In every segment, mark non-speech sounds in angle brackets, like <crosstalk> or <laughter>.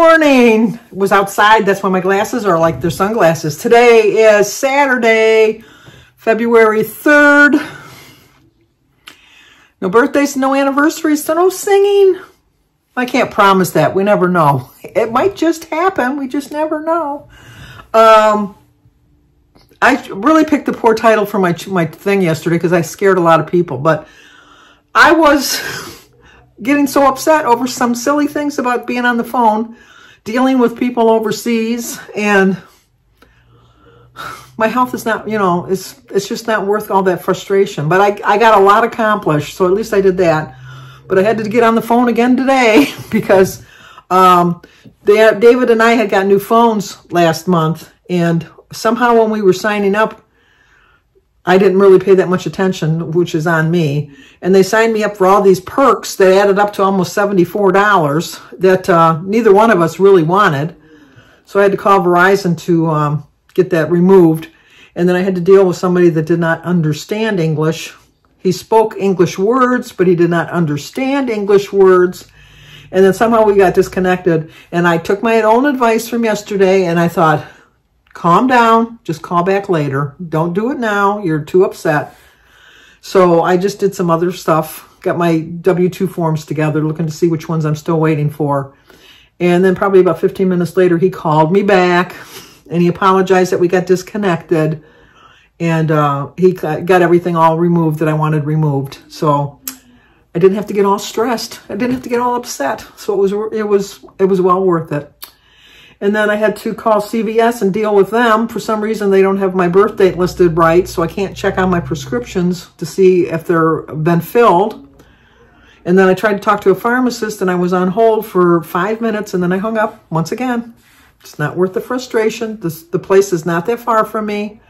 morning. Was outside. That's why my glasses are like their sunglasses. Today is Saturday, February 3rd. No birthdays, no anniversaries, so no singing. I can't promise that. We never know. It might just happen. We just never know. Um, I really picked the poor title for my my thing yesterday because I scared a lot of people. But I was <laughs> getting so upset over some silly things about being on the phone, dealing with people overseas, and my health is not, you know, it's it's just not worth all that frustration. But I, I got a lot accomplished, so at least I did that. But I had to get on the phone again today <laughs> because um, they, David and I had got new phones last month, and somehow when we were signing up, I didn't really pay that much attention, which is on me. And they signed me up for all these perks that added up to almost $74 that uh, neither one of us really wanted. So I had to call Verizon to um, get that removed. And then I had to deal with somebody that did not understand English. He spoke English words, but he did not understand English words. And then somehow we got disconnected. And I took my own advice from yesterday and I thought, calm down. Just call back later. Don't do it now. You're too upset. So I just did some other stuff. Got my W-2 forms together, looking to see which ones I'm still waiting for. And then probably about 15 minutes later, he called me back and he apologized that we got disconnected. And uh, he got everything all removed that I wanted removed. So I didn't have to get all stressed. I didn't have to get all upset. So it was it was it was well worth it. And then I had to call CVS and deal with them. For some reason, they don't have my birth date listed right, so I can't check on my prescriptions to see if they're been filled. And then I tried to talk to a pharmacist, and I was on hold for five minutes, and then I hung up once again. It's not worth the frustration. This, the place is not that far from me.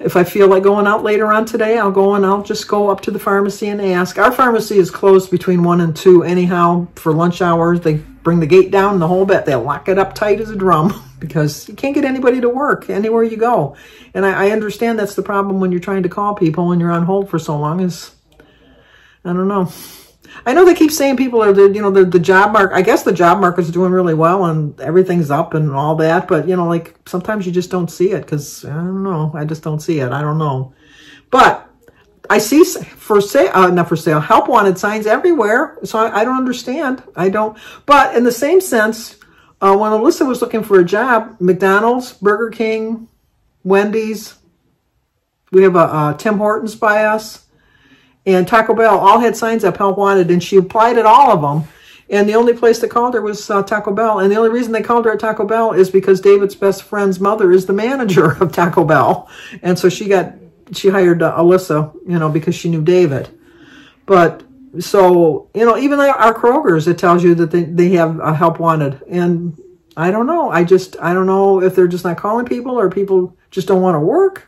If I feel like going out later on today, I'll go and I'll just go up to the pharmacy and ask. Our pharmacy is closed between 1 and 2 anyhow for lunch hours. They bring the gate down the whole bit. They'll lock it up tight as a drum <laughs> because you can't get anybody to work anywhere you go. And I, I understand that's the problem when you're trying to call people and you're on hold for so long is, I don't know. I know they keep saying people are the, you know, the, the job market, I guess the job market's doing really well and everything's up and all that. But, you know, like sometimes you just don't see it because I don't know. I just don't see it. I don't know. But I see for sale, uh, not for sale, help wanted signs everywhere. So I, I, don't understand. I don't. But in the same sense, uh, when Alyssa was looking for a job, McDonald's, Burger King, Wendy's, we have a, a Tim Hortons by us, and Taco Bell all had signs up, help wanted, and she applied at all of them. And the only place that called her was uh, Taco Bell. And the only reason they called her at Taco Bell is because David's best friend's mother is the manager <laughs> of Taco Bell. And so she got she hired uh, Alyssa, you know, because she knew David. But so, you know, even our Kroger's, it tells you that they, they have a help wanted. And I don't know. I just, I don't know if they're just not calling people or people just don't want to work.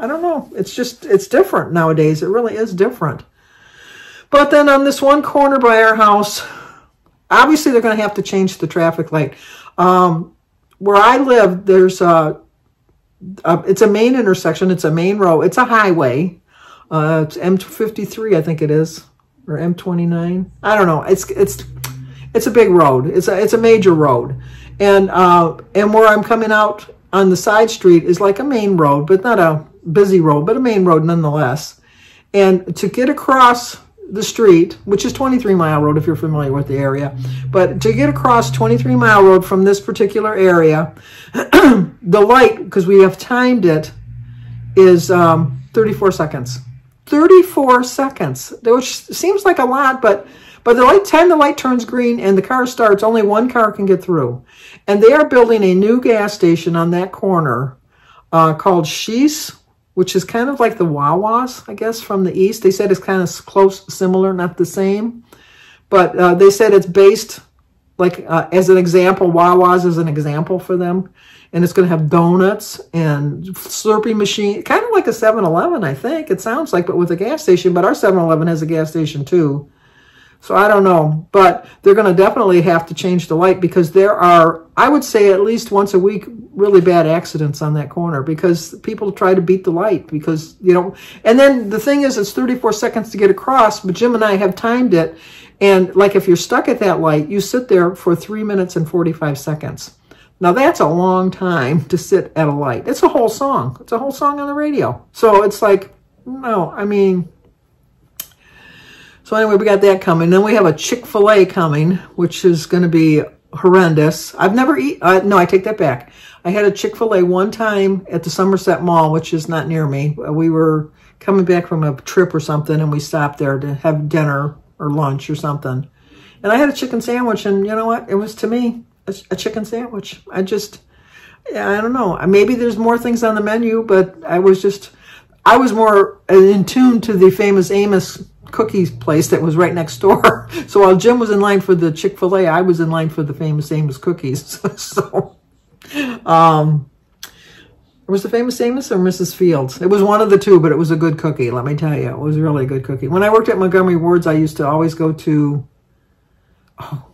I don't know. It's just, it's different nowadays. It really is different. But then on this one corner by our house, obviously they're going to have to change the traffic light. Um, where I live, there's a, uh, it's a main intersection. It's a main road. It's a highway. Uh, it's M53, I think it is, or M29. I don't know. It's it's it's a big road. It's a it's a major road, and uh, and where I'm coming out on the side street is like a main road, but not a busy road, but a main road nonetheless. And to get across the street, which is 23 Mile Road if you're familiar with the area. But to get across 23 Mile Road from this particular area, <clears throat> the light, because we have timed it, is um, 34 seconds. 34 seconds, which seems like a lot, but by the light time the light turns green and the car starts, only one car can get through. And they are building a new gas station on that corner uh, called Sheetz which is kind of like the Wawas, I guess, from the East. They said it's kind of close, similar, not the same. But uh, they said it's based, like, uh, as an example, Wawas is an example for them. And it's going to have donuts and Slurpee machine, kind of like a 7-Eleven, I think. It sounds like, but with a gas station. But our 7-Eleven has a gas station, too. So I don't know, but they're going to definitely have to change the light because there are, I would say at least once a week, really bad accidents on that corner because people try to beat the light because, you know, and then the thing is it's 34 seconds to get across, but Jim and I have timed it. And like if you're stuck at that light, you sit there for three minutes and 45 seconds. Now that's a long time <laughs> to sit at a light. It's a whole song. It's a whole song on the radio. So it's like, no, I mean, so anyway, we got that coming. Then we have a Chick-fil-A coming, which is going to be horrendous. I've never eat. Uh, no, I take that back. I had a Chick-fil-A one time at the Somerset Mall, which is not near me. We were coming back from a trip or something, and we stopped there to have dinner or lunch or something. And I had a chicken sandwich, and you know what? It was, to me, a, a chicken sandwich. I just, I don't know. Maybe there's more things on the menu, but I was just, I was more in tune to the famous Amos cookies place that was right next door. <laughs> So while Jim was in line for the Chick-fil-A, I was in line for the famous Amos cookies. <laughs> so, um, was the famous Amos or Mrs. Fields? It was one of the two, but it was a good cookie, let me tell you. It was really a good cookie. When I worked at Montgomery Wards, I used to always go to oh,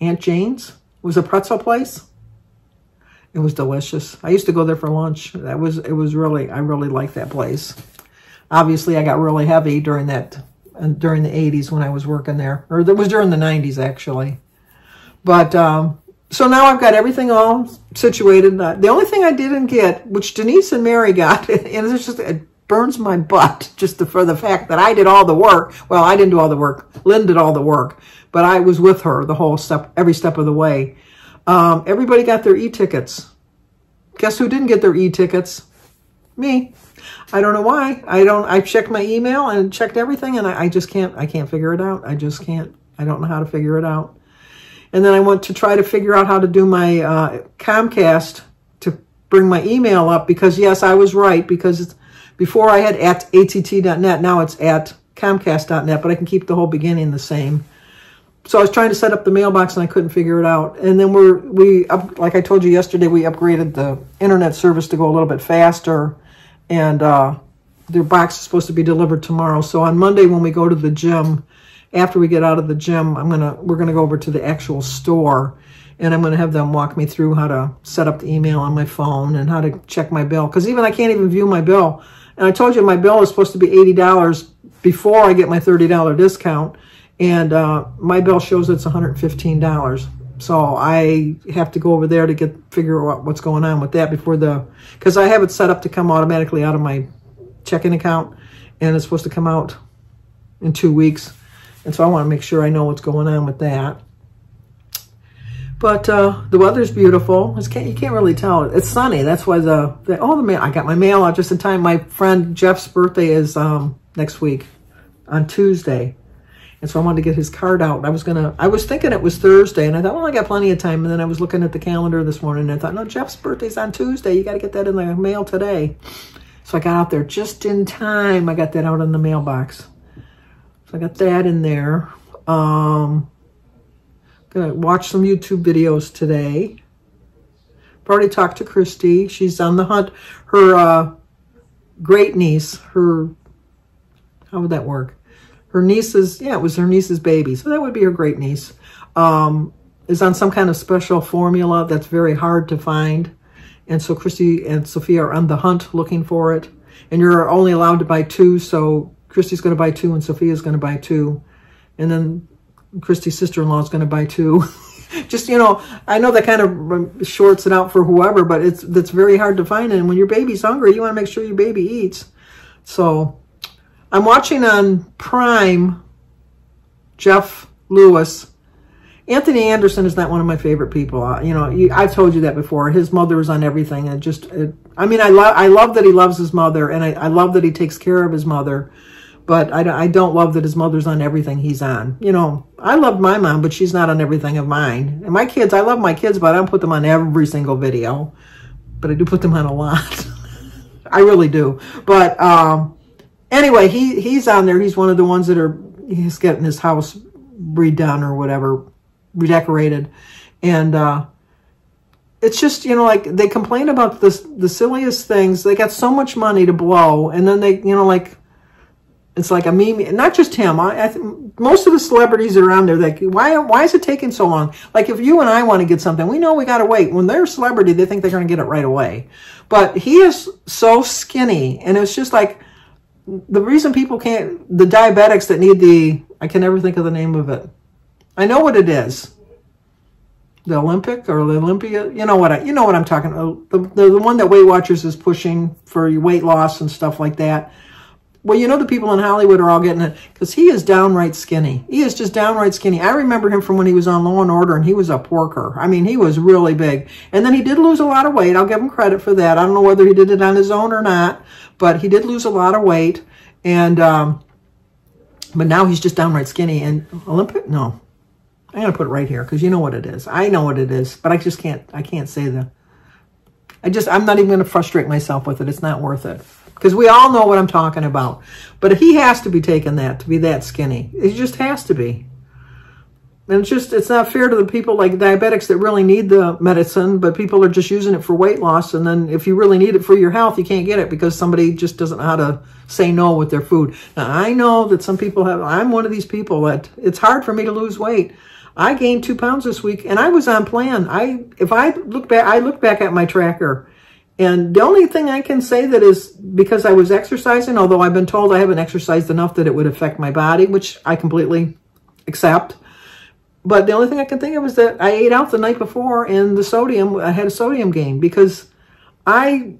Aunt Jane's. It was a pretzel place. It was delicious. I used to go there for lunch. That was, it was really, I really liked that place. Obviously, I got really heavy during that during the 80s when I was working there. Or it was during the 90s, actually. But, um, so now I've got everything all situated. Uh, the only thing I didn't get, which Denise and Mary got, <laughs> and it's just, it burns my butt just for the fact that I did all the work. Well, I didn't do all the work. Lynn did all the work. But I was with her the whole step, every step of the way. Um, everybody got their e-tickets. Guess who didn't get their e-tickets? Me. I don't know why. I don't, I checked my email and checked everything and I, I just can't, I can't figure it out. I just can't, I don't know how to figure it out. And then I went to try to figure out how to do my uh, Comcast to bring my email up because yes, I was right because before I had at att.net, now it's at comcast.net, but I can keep the whole beginning the same. So I was trying to set up the mailbox and I couldn't figure it out. And then we're, we, like I told you yesterday, we upgraded the internet service to go a little bit faster and uh, their box is supposed to be delivered tomorrow. So on Monday when we go to the gym, after we get out of the gym, I'm gonna we're gonna go over to the actual store, and I'm gonna have them walk me through how to set up the email on my phone and how to check my bill. Because even I can't even view my bill. And I told you my bill is supposed to be eighty dollars before I get my thirty dollar discount, and uh, my bill shows it's 115 dollars. So I have to go over there to get figure out what's going on with that before the, because I have it set up to come automatically out of my checking account, and it's supposed to come out in two weeks. And so I want to make sure I know what's going on with that. But uh, the weather's beautiful. It's Can't, you can't really tell. It's sunny. That's why the, the, oh, the mail, I got my mail out just in time. My friend Jeff's birthday is um, next week on Tuesday. And so I wanted to get his card out. I was to, I was thinking it was Thursday, and I thought, well, I got plenty of time. And then I was looking at the calendar this morning, and I thought, no, Jeff's birthday's on Tuesday. You got to get that in the mail today. So I got out there just in time. I got that out in the mailbox. So I got that in there. Um, gonna watch some YouTube videos today. I've already talked to Christy. She's on the hunt. Her uh, great niece, her, how would that work? Her niece's, yeah, it was her niece's baby. So that would be her great niece. Um, is on some kind of special formula that's very hard to find. And so Christy and Sophia are on the hunt looking for it. And you're only allowed to buy two. So Christy's going to buy two and Sophia's going to buy two. And then Christy's sister-in-law is going to buy two. <laughs> Just, you know, I know that kind of shorts it out for whoever, but it's that's very hard to find. And when your baby's hungry, you want to make sure your baby eats. So I'm watching on Prime Jeff Lewis. Anthony Anderson is not one of my favorite people. Uh, you know, I've told you that before. His mother is on everything. And just, it, I mean, I love, I love that he loves his mother, and I, I love that he takes care of his mother. But I, I don't love that his mother's on everything he's on. You know, I love my mom, but she's not on everything of mine. And my kids, I love my kids, but I don't put them on every single video. But I do put them on a lot. <laughs> I really do. But um, Anyway, he he's on there. He's one of the ones that are, he's getting his house redone or whatever, redecorated. And uh, it's just, you know, like they complain about this, the silliest things. They got so much money to blow. And then they, you know, like it's like a meme. Not just him. I, I most of the celebrities are around there. Like, why? Why is it taking so long? Like, if you and I want to get something, we know we got to wait. When they're a celebrity, they think they're going to get it right away. But he is so skinny, and it's just like the reason people can't. The diabetics that need the. I can never think of the name of it. I know what it is. The Olympic or the Olympia, you know what I, you know what I'm talking about. The, the, the one that Weight Watchers is pushing for weight loss and stuff like that well, you know the people in Hollywood are all getting it because he is downright skinny. He is just downright skinny. I remember him from when he was on Law and Order, and he was a porker. I mean, he was really big. And then he did lose a lot of weight. I'll give him credit for that. I don't know whether he did it on his own or not, but he did lose a lot of weight. And um, but now he's just downright skinny. And Olympic, no, I'm gonna put it right here because you know what it is. I know what it is, but I just can't. I can't say the. I just. I'm not even gonna frustrate myself with it. It's not worth it because we all know what I'm talking about. But he has to be taking that to be that skinny. He just has to be. And it's just, it's not fair to the people like diabetics that really need the medicine, but people are just using it for weight loss. And then if you really need it for your health, you can't get it because somebody just doesn't know how to say no with their food. Now, I know that some people have, I'm one of these people that it's hard for me to lose weight. I gained two pounds this week and I was on plan. I, if I look back, I look back at my tracker and the only thing I can say that is because I was exercising, although I've been told I haven't exercised enough that it would affect my body, which I completely accept. But the only thing I can think of is that I ate out the night before and the sodium, I had a sodium gain because I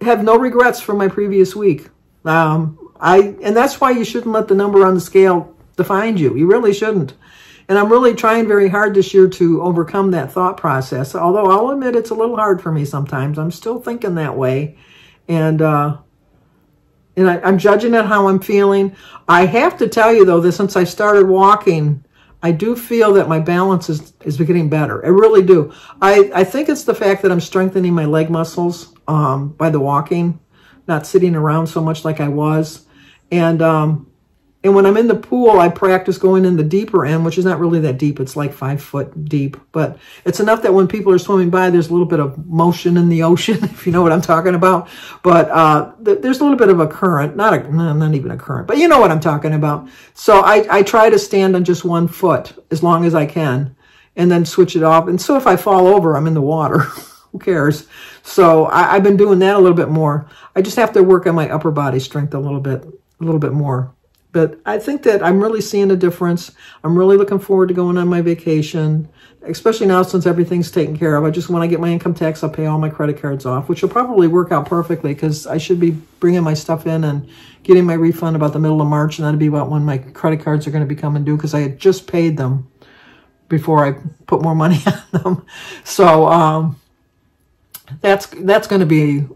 have no regrets from my previous week. Um, I And that's why you shouldn't let the number on the scale define you. You really shouldn't. And I'm really trying very hard this year to overcome that thought process. Although I'll admit it's a little hard for me sometimes. I'm still thinking that way. And, uh, and I, am judging it how I'm feeling. I have to tell you, though, that since I started walking, I do feel that my balance is, is getting better. I really do. I, I think it's the fact that I'm strengthening my leg muscles um, by the walking, not sitting around so much like I was. And um, and when I'm in the pool, I practice going in the deeper end, which is not really that deep. It's like five foot deep, but it's enough that when people are swimming by, there's a little bit of motion in the ocean, <laughs> if you know what I'm talking about. But uh, th there's a little bit of a current, not a, not even a current, but you know what I'm talking about. So I, I try to stand on just one foot as long as I can and then switch it off. And so if I fall over, I'm in the water. <laughs> Who cares? So I, I've been doing that a little bit more. I just have to work on my upper body strength a little bit, a little bit more. But I think that I'm really seeing a difference. I'm really looking forward to going on my vacation, especially now since everything's taken care of. I just, when I get my income tax, I'll pay all my credit cards off, which will probably work out perfectly because I should be bringing my stuff in and getting my refund about the middle of March, and that'll be about when my credit cards are going to be coming due because I had just paid them before I put more money <laughs> on them. So um, that's that's going to be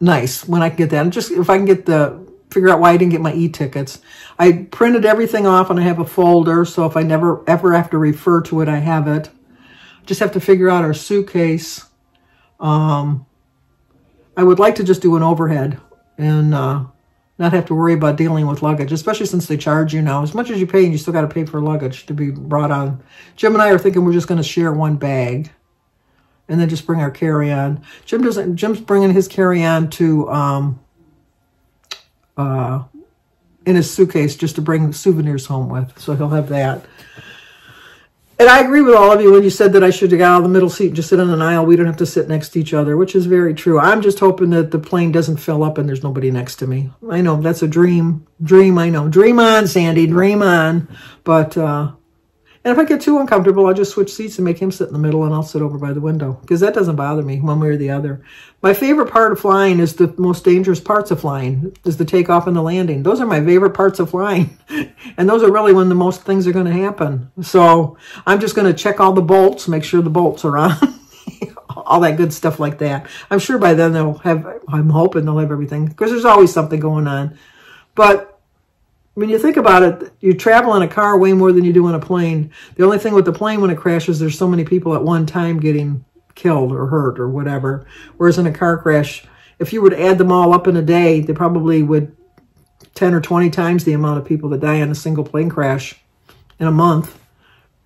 nice when I can get that. And just if I can get the figure out why I didn't get my e-tickets. I printed everything off and I have a folder, so if I never ever have to refer to it, I have it. Just have to figure out our suitcase. Um, I would like to just do an overhead and uh, not have to worry about dealing with luggage, especially since they charge you now. As much as you pay, and you still got to pay for luggage to be brought on. Jim and I are thinking we're just going to share one bag and then just bring our carry-on. Jim doesn't. Jim's bringing his carry-on to um, uh, in his suitcase just to bring souvenirs home with. So he'll have that. And I agree with all of you when you said that I should get out of the middle seat and just sit on an aisle. We don't have to sit next to each other, which is very true. I'm just hoping that the plane doesn't fill up and there's nobody next to me. I know that's a dream. Dream, I know. Dream on, Sandy. Dream on. But uh, and if I get too uncomfortable, I'll just switch seats and make him sit in the middle and I'll sit over by the window because that doesn't bother me one way or the other. My favorite part of flying is the most dangerous parts of flying is the takeoff and the landing. Those are my favorite parts of flying. <laughs> and those are really when the most things are going to happen. So I'm just going to check all the bolts, make sure the bolts are on. <laughs> all that good stuff like that. I'm sure by then they'll have, I'm hoping they'll have everything because there's always something going on. But when you think about it, you travel in a car way more than you do in a plane. The only thing with the plane when it crashes, there's so many people at one time getting killed or hurt or whatever. Whereas in a car crash, if you were to add them all up in a day, they probably would 10 or 20 times the amount of people that die in a single plane crash in a month.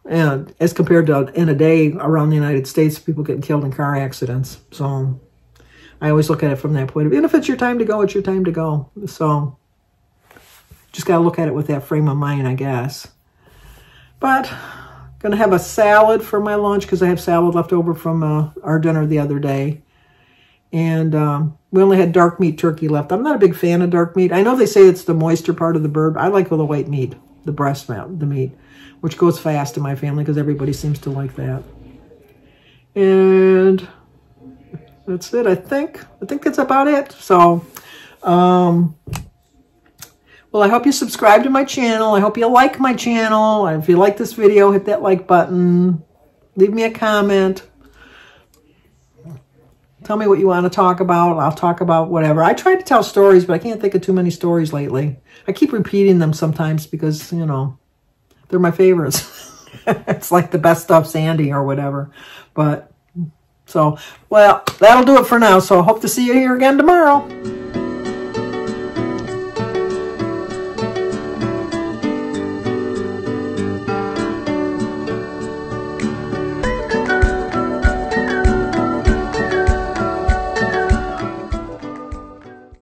And as compared to in a day around the United States, people getting killed in car accidents. So I always look at it from that point of view. And if it's your time to go, it's your time to go. So Just got to look at it with that frame of mind, I guess. But going to have a salad for my lunch because I have salad left over from uh, our dinner the other day. And um, we only had dark meat turkey left. I'm not a big fan of dark meat. I know they say it's the moisture part of the bird. I like all the white meat, the breast meat, the meat, which goes fast in my family because everybody seems to like that. And that's it, I think. I think that's about it. So, um, well, I hope you subscribe to my channel. I hope you like my channel. If you like this video, hit that like button. Leave me a comment. Tell me what you want to talk about. I'll talk about whatever. I try to tell stories, but I can't think of too many stories lately. I keep repeating them sometimes because, you know, they're my favorites. <laughs> it's like the best of Sandy or whatever. But, so, well, that'll do it for now. So I hope to see you here again tomorrow.